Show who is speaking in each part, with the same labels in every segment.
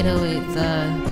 Speaker 1: 808s. Uh,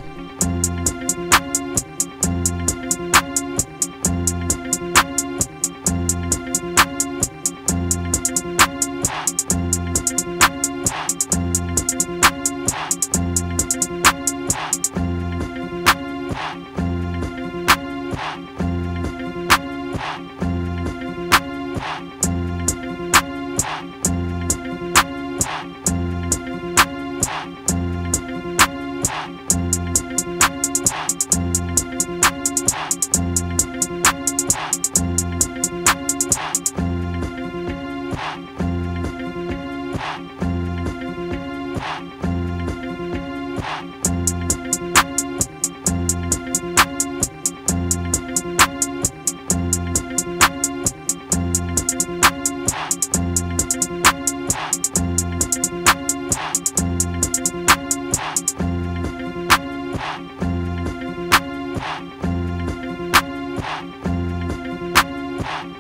Speaker 2: Yeah.